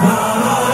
Bye.